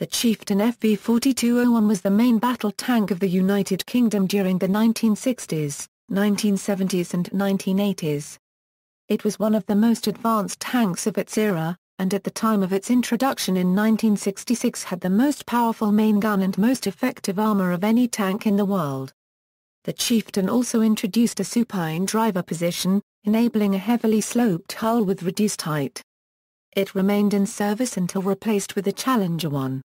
The Chieftain FV-4201 was the main battle tank of the United Kingdom during the 1960s, 1970s and 1980s. It was one of the most advanced tanks of its era, and at the time of its introduction in 1966 had the most powerful main gun and most effective armor of any tank in the world. The Chieftain also introduced a supine driver position, enabling a heavily sloped hull with reduced height. It remained in service until replaced with the Challenger 1.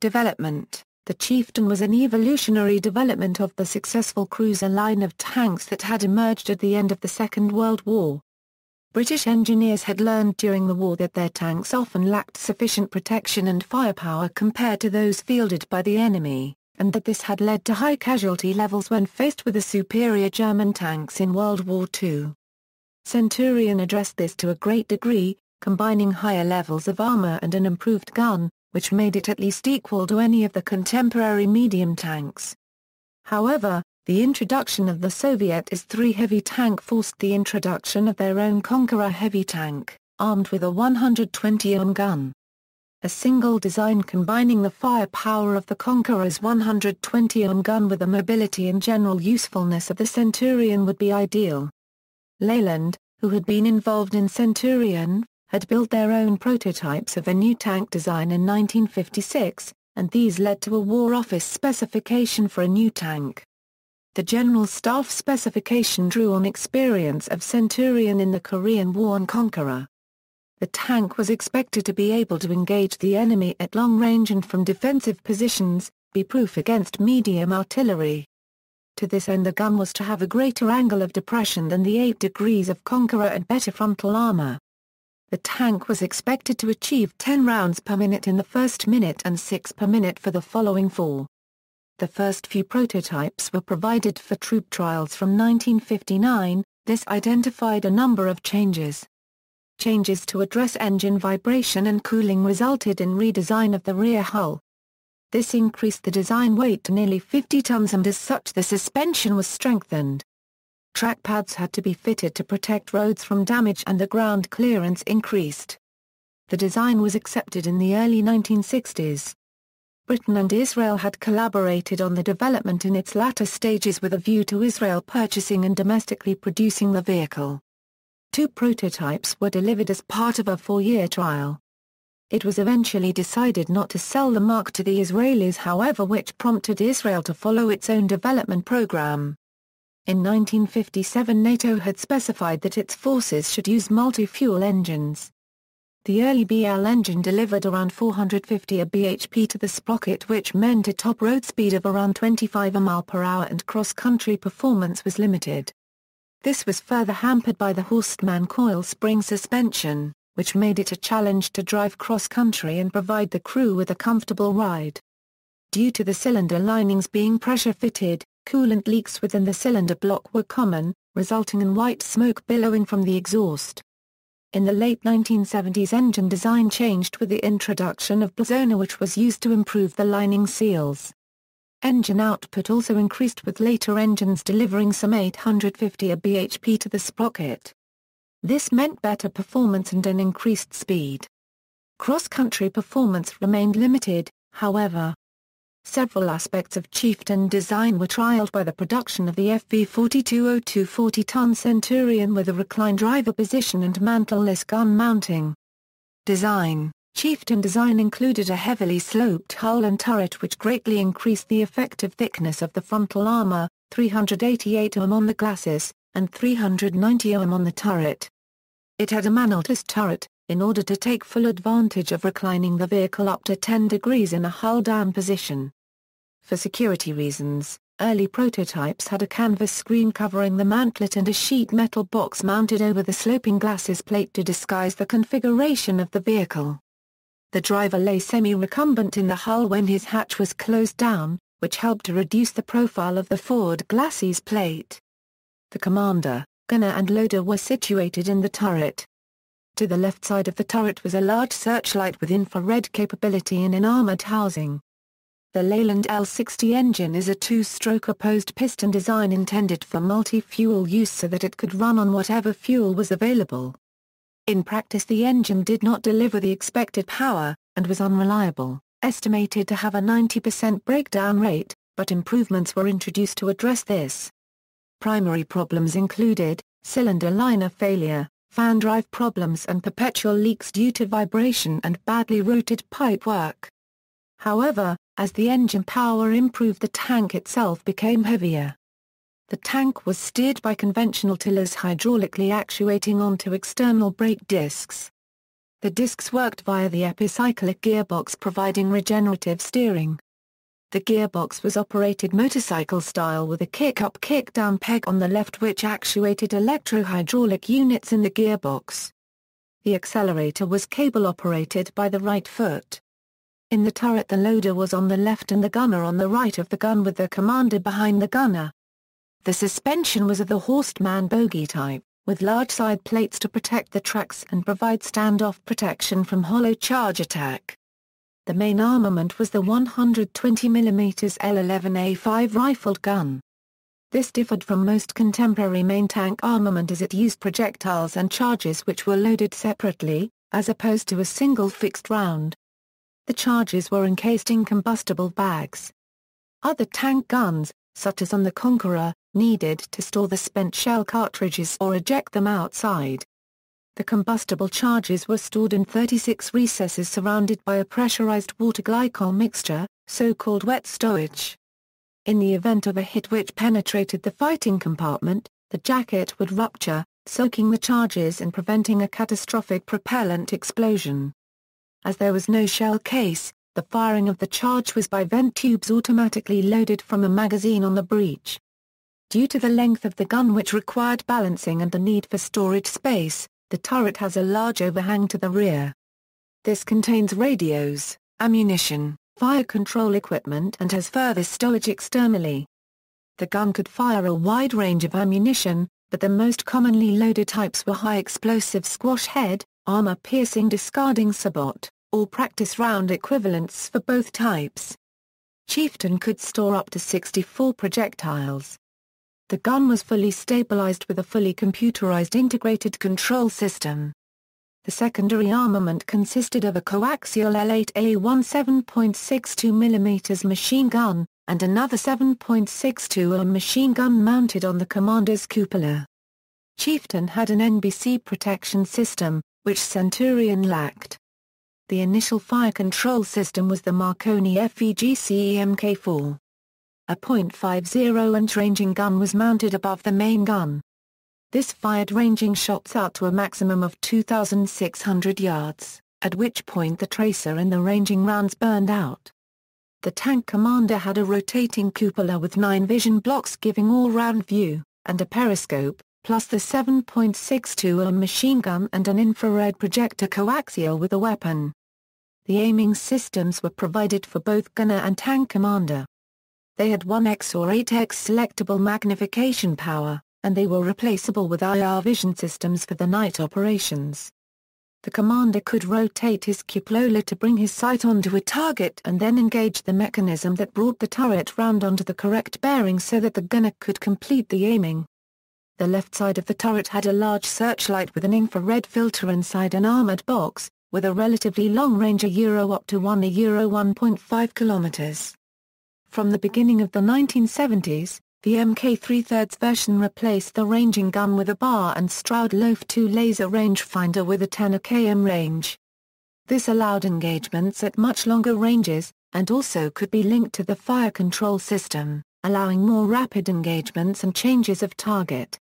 Development The Chieftain was an evolutionary development of the successful cruiser line of tanks that had emerged at the end of the Second World War. British engineers had learned during the war that their tanks often lacked sufficient protection and firepower compared to those fielded by the enemy, and that this had led to high casualty levels when faced with the superior German tanks in World War II. Centurion addressed this to a great degree, combining higher levels of armor and an improved gun, which made it at least equal to any of the contemporary medium tanks. However, the introduction of the Soviet IS-3 heavy tank forced the introduction of their own Conqueror heavy tank, armed with a 120 mm gun. A single design combining the firepower of the Conqueror's 120 mm gun with the mobility and general usefulness of the Centurion would be ideal. Leyland, who had been involved in Centurion, had built their own prototypes of a new tank design in 1956, and these led to a War Office specification for a new tank. The General Staff specification drew on experience of Centurion in the Korean War and Conqueror. The tank was expected to be able to engage the enemy at long range and from defensive positions, be proof against medium artillery. To this end the gun was to have a greater angle of depression than the 8 degrees of Conqueror and better frontal armor. The tank was expected to achieve 10 rounds per minute in the first minute and 6 per minute for the following four. The first few prototypes were provided for troop trials from 1959, this identified a number of changes. Changes to address engine vibration and cooling resulted in redesign of the rear hull, this increased the design weight to nearly 50 tons and as such the suspension was strengthened. Track pads had to be fitted to protect roads from damage and the ground clearance increased. The design was accepted in the early 1960s. Britain and Israel had collaborated on the development in its latter stages with a view to Israel purchasing and domestically producing the vehicle. Two prototypes were delivered as part of a four-year trial. It was eventually decided not to sell the Mark to the Israelis however which prompted Israel to follow its own development program. In 1957 NATO had specified that its forces should use multi-fuel engines. The early BL engine delivered around 450 bhp to the sprocket which meant a top road speed of around 25 mph and cross-country performance was limited. This was further hampered by the Horstmann coil spring suspension which made it a challenge to drive cross-country and provide the crew with a comfortable ride. Due to the cylinder linings being pressure-fitted, coolant leaks within the cylinder block were common, resulting in white smoke billowing from the exhaust. In the late 1970s engine design changed with the introduction of Belzona which was used to improve the lining seals. Engine output also increased with later engines delivering some 850 bhp to the sprocket. This meant better performance and an increased speed. Cross-country performance remained limited, however. Several aspects of Chieftain design were trialed by the production of the FV-4202 40-ton Centurion with a reclined driver position and mantletless gun mounting. Design Chieftain design included a heavily sloped hull and turret which greatly increased the effective thickness of the frontal armor, 388 mm on the glacis, and 390 mm on the turret. It had a mantletless turret, in order to take full advantage of reclining the vehicle up to 10 degrees in a hull-down position. For security reasons, early prototypes had a canvas screen covering the mantlet and a sheet metal box mounted over the sloping glacis plate to disguise the configuration of the vehicle. The driver lay semi-recumbent in the hull when his hatch was closed down, which helped to reduce the profile of the forward glacis plate. The commander, gunner and loader were situated in the turret. To the left side of the turret was a large searchlight with infrared capability in an armored housing. The Leyland L60 engine is a two-stroke opposed piston design intended for multi-fuel use so that it could run on whatever fuel was available. In practice the engine did not deliver the expected power, and was unreliable. estimated to have a 90% breakdown rate, but improvements were introduced to address this. Primary problems included, cylinder liner failure, fan drive problems and perpetual leaks due to vibration and badly routed pipework. However, as the engine power improved the tank itself became heavier. The tank was steered by conventional tillers hydraulically actuating onto external brake discs. The discs worked via the epicyclic gearbox providing regenerative steering. The gearbox was operated motorcycle style with a kick-up kick-down peg on the left which actuated electro-hydraulic units in the gearbox. The accelerator was cable-operated by the right foot. In the turret the loader was on the left and the gunner on the right of the gun with the commander behind the gunner. The suspension was of the Horstmann bogie type, with large side plates to protect the tracks and provide standoff protection from hollow charge attack. The main armament was the 120mm L11A5 rifled gun. This differed from most contemporary main tank armament as it used projectiles and charges which were loaded separately, as opposed to a single fixed round. The charges were encased in combustible bags. Other tank guns, such as on the Conqueror, needed to store the spent shell cartridges or eject them outside. The combustible charges were stored in 36 recesses surrounded by a pressurized water glycol mixture, so-called wet stowage. In the event of a hit which penetrated the fighting compartment, the jacket would rupture, soaking the charges and preventing a catastrophic propellant explosion. As there was no shell case, the firing of the charge was by vent tubes automatically loaded from a magazine on the breech. Due to the length of the gun which required balancing and the need for storage space, the turret has a large overhang to the rear. This contains radios, ammunition, fire control equipment and has further stowage externally. The gun could fire a wide range of ammunition, but the most commonly loaded types were high-explosive squash head, armor-piercing discarding sabot, or practice round equivalents for both types. Chieftain could store up to 64 projectiles. The gun was fully stabilized with a fully computerized integrated control system. The secondary armament consisted of a coaxial L8A1 7.62 mm machine gun, and another 7.62 mm machine gun mounted on the commander's cupola. Chieftain had an NBC protection system, which Centurion lacked. The initial fire control system was the Marconi FEG CEMK-4. A .50-inch ranging gun was mounted above the main gun. This fired ranging shots out to a maximum of 2,600 yards, at which point the tracer and the ranging rounds burned out. The tank commander had a rotating cupola with nine vision blocks giving all-round view, and a periscope, plus the 7.62 mm machine gun and an infrared projector coaxial with a weapon. The aiming systems were provided for both gunner and tank commander. They had 1x or 8x selectable magnification power, and they were replaceable with IR vision systems for the night operations. The commander could rotate his cupola to bring his sight onto a target and then engage the mechanism that brought the turret round onto the correct bearing so that the gunner could complete the aiming. The left side of the turret had a large searchlight with an infrared filter inside an armored box, with a relatively long range a euro up to 1 a euro 1.5 kilometers. From the beginning of the 1970s, the Mk 3 3 version replaced the ranging gun with a Barr and Stroud Loaf 2 laser rangefinder with a 10 km range. This allowed engagements at much longer ranges, and also could be linked to the fire control system, allowing more rapid engagements and changes of target.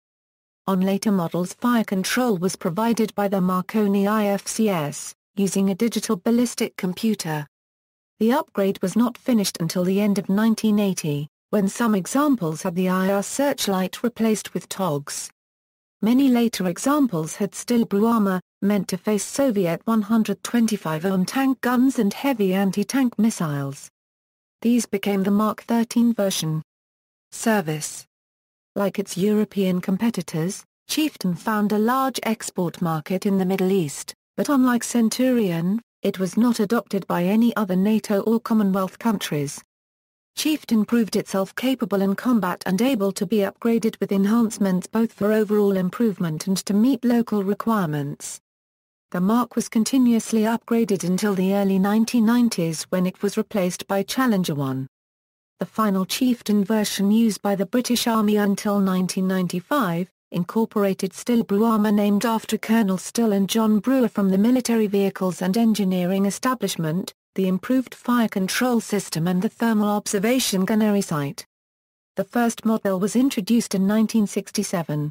On later models fire control was provided by the Marconi IFCS, using a digital ballistic computer. The upgrade was not finished until the end of 1980, when some examples had the IR searchlight replaced with TOGs. Many later examples had Stillbrew armor, meant to face Soviet 125 Ohm tank guns and heavy anti-tank missiles. These became the Mark 13 version. Service Like its European competitors, Chieftain found a large export market in the Middle East, but unlike Centurion, it was not adopted by any other NATO or Commonwealth countries. Chieftain proved itself capable in combat and able to be upgraded with enhancements both for overall improvement and to meet local requirements. The Mark was continuously upgraded until the early 1990s when it was replaced by Challenger 1. The final Chieftain version used by the British Army until 1995, incorporated Stillbrew armor named after Colonel Still and John Brewer from the Military Vehicles and Engineering Establishment, the improved fire control system and the thermal observation gunnery sight. The first model was introduced in 1967.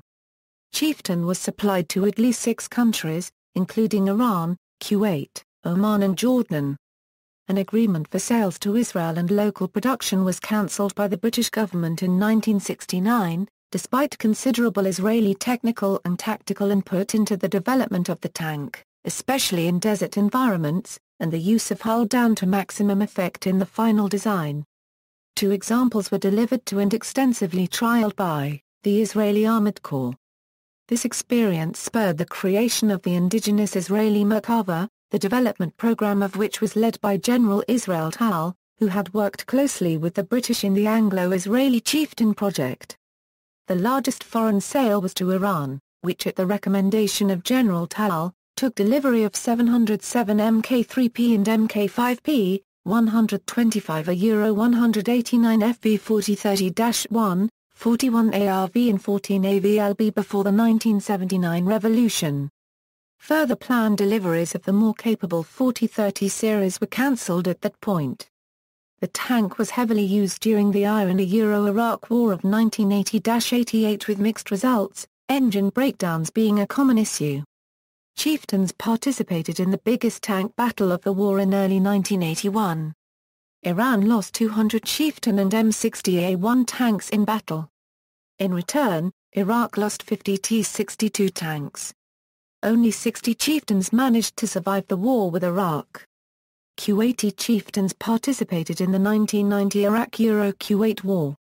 Chieftain was supplied to at least six countries, including Iran, Kuwait, Oman and Jordan. An agreement for sales to Israel and local production was cancelled by the British government in 1969, despite considerable Israeli technical and tactical input into the development of the tank, especially in desert environments, and the use of hull down to maximum effect in the final design. Two examples were delivered to and extensively trialed by the Israeli Armored Corps. This experience spurred the creation of the indigenous Israeli Merkava, the development program of which was led by General Israel Tal, who had worked closely with the British in the Anglo-Israeli Chieftain project. The largest foreign sale was to Iran, which at the recommendation of General Tal, took delivery of 707 Mk3P and Mk5P, 125 a Euro 189 FV 4030-1, 41 ARV and 14 AVLB before the 1979 revolution. Further planned deliveries of the more capable 4030 series were cancelled at that point. The tank was heavily used during the Iran-Euro-Iraq War of 1980-88 with mixed results, engine breakdowns being a common issue. Chieftains participated in the biggest tank battle of the war in early 1981. Iran lost 200 Chieftain and M60A1 tanks in battle. In return, Iraq lost 50 T-62 tanks. Only 60 chieftains managed to survive the war with Iraq. Kuwaiti chieftains participated in the 1990 Iraq-Euro-Kuwait War.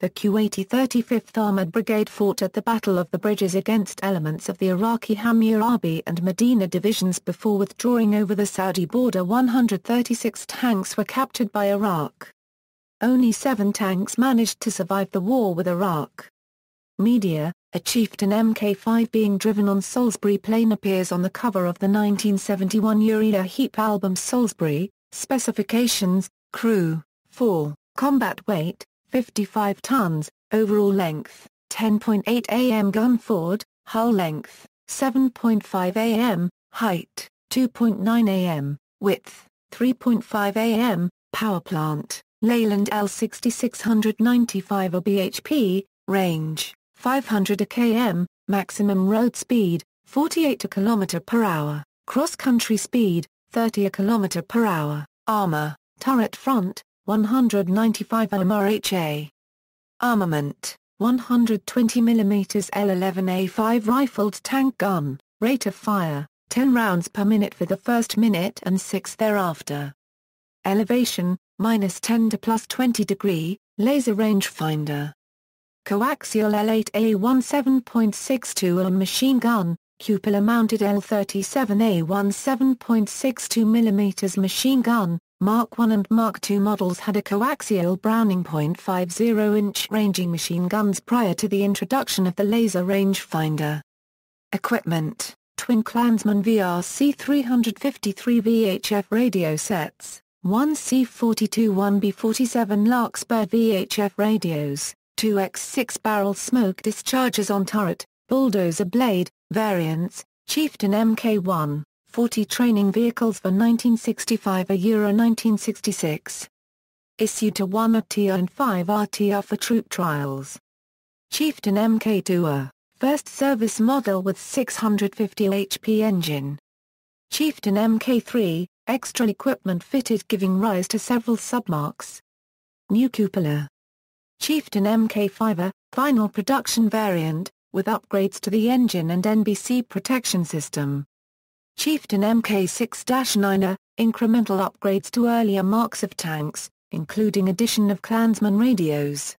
The Kuwaiti 35th Armored Brigade fought at the Battle of the Bridges against elements of the Iraqi Hammurabi and Medina divisions before withdrawing over the Saudi border 136 tanks were captured by Iraq. Only seven tanks managed to survive the war with Iraq. Media, a Chieftain Mk5 being driven on Salisbury Plain appears on the cover of the 1971 Uriah Heep album Salisbury, specifications, crew, 4, combat weight, 55 tons, overall length, 10.8 am gun forward, hull length, 7.5 am, height, 2.9 am, width, 3.5 am, power plant, Leyland L6695 or bhp, range, 500 km, maximum road speed, 48 km per hour, cross-country speed, 30 km per hour, armor, turret front, 195 MRHA. Armament, 120 mm L11A5 rifled tank gun, rate of fire, 10 rounds per minute for the first minute and 6 thereafter. Elevation, minus 10 to plus 20 degree, laser rangefinder. Coaxial L8A1 7.62 mm machine gun, cupola-mounted L37A1 7.62 mm machine gun, Mark I and Mark II models had a coaxial Browning .50-inch ranging machine guns prior to the introduction of the laser rangefinder. Equipment, twin Clansman VRC 353 VHF radio sets, one C-42 1B-47 Larkspur VHF radios, two X6 barrel smoke dischargers on turret, bulldozer blade, variants, Chieftain Mk1, 40 training vehicles for 1965 a Euro 1966. Issued to 1 ATIA and 5 RTR for troop trials. Chieftain Mk2 first service model with 650 HP engine. Chieftain Mk3, extra equipment fitted giving rise to several submarks. New cupola. Chieftain Mk5 final production variant, with upgrades to the engine and NBC protection system. Chieftain Mk6-9A, incremental upgrades to earlier marks of tanks, including addition of Clansman radios.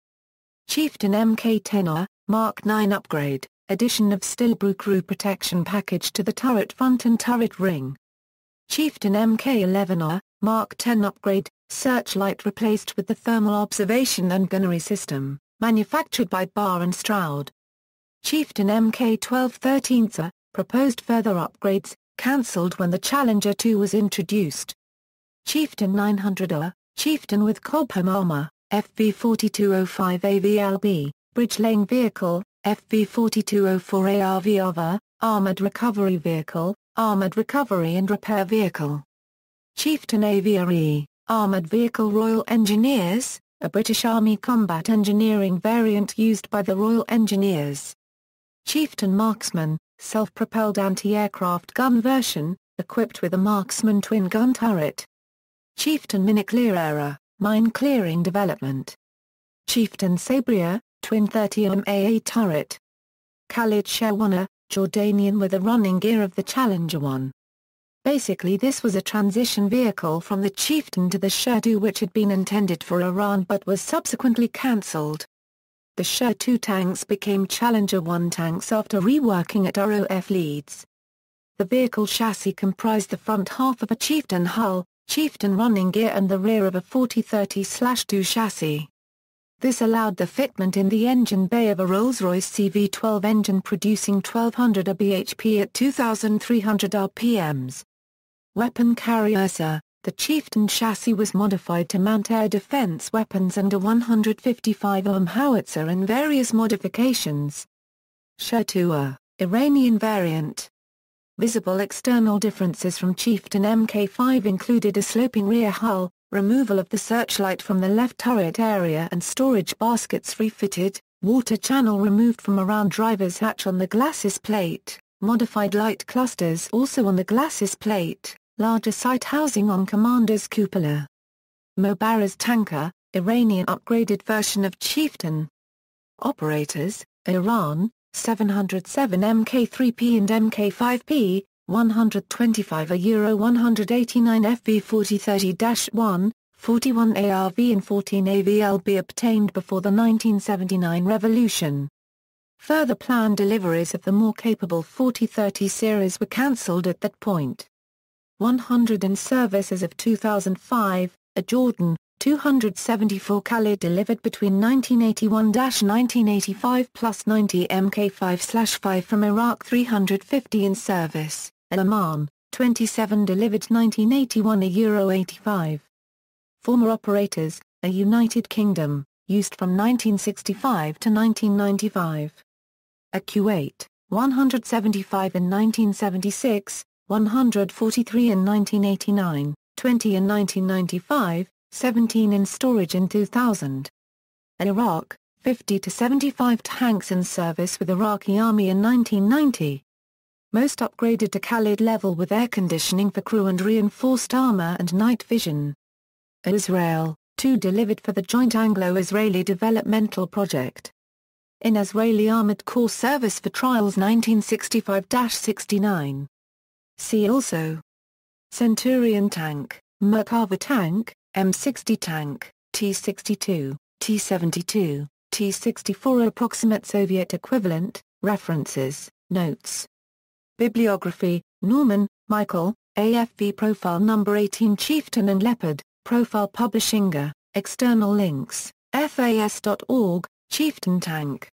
Chieftain Mk10A, Mark 9 upgrade, addition of Stillbrew crew protection package to the turret front and turret ring. Chieftain Mk11A, Mark 10 upgrade, searchlight replaced with the thermal observation and gunnery system, manufactured by Barr and Stroud. Chieftain Mk12 13A, uh, proposed further upgrades, cancelled when the Challenger 2 was introduced. Chieftain 900A, uh, Chieftain with Chobham armor, FV4205 AVLB, bridge laying vehicle, FV4204 ARV armored recovery vehicle, armored recovery and repair vehicle. Chieftain AVRE, armored vehicle Royal Engineers, a British Army combat engineering variant used by the Royal Engineers. Chieftain Marksman, self-propelled anti-aircraft gun version, equipped with a Marksman twin-gun turret. Chieftain Mine-Clearer, mine-clearing development. Chieftain Sabriya, twin 30 MAA turret. Khalid Sherwana, Jordanian with a running gear of the Challenger 1. Basically this was a transition vehicle from the Chieftain to the Sher-2 which had been intended for Iran but was subsequently cancelled. The Sher-2 tanks became Challenger 1 tanks after reworking at ROF Leeds. The vehicle chassis comprised the front half of a Chieftain hull, Chieftain running gear and the rear of a 4030-2 chassis. This allowed the fitment in the engine bay of a Rolls-Royce CV12 engine producing 1200 bhp at 2300 rpms. Weapon carrier Sir, the Chieftain chassis was modified to mount air defense weapons and a 155 mm howitzer in various modifications. Sher-2 Iranian variant. Visible external differences from Chieftain Mk5 included a sloping rear hull, removal of the searchlight from the left turret area and storage baskets refitted, water channel removed from around driver's hatch on the glacis plate, modified light clusters also on the glacis plate, larger site housing on commander's cupola. Mobaraz tanker, Iranian upgraded version of Chieftain. Operators, Iran, 707 Mk3P and Mk5P, 125 a Euro 189 FV 4030-1, 41 ARV and 14 AVLB obtained before the 1979 revolution. Further planned deliveries of the more capable 4030 series were cancelled at that point. 100 in service as of 2005, a Jordan, 274 Khalid delivered between 1981-1985 plus 90 Mk5-5 from Iraq 350 in service, El Aman, 27 delivered 1981 a Euro 85. Former operators, a United Kingdom, used from 1965 to 1995. A Kuwait, 175 in 1976, 143 in 1989, 20 in 1995, 17 in storage in 2000. Iraq, 50 to 75 tanks in service with Iraqi Army in 1990. Most upgraded to Khalid level with air conditioning for crew and reinforced armor and night vision. Israel, two delivered for the joint Anglo-Israeli developmental project. In Israeli Armored Corps service for trials 1965-69. See also Centurion tank, Merkava tank, M60 tank, T-62, T-72, T-64 approximate Soviet equivalent, references, notes. Bibliography, Norman, Michael, AFV Profile Number 18 Chieftain and Leopard, Profile Publishing. External links, fas.org, Chieftain Tank.